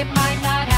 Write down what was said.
it might not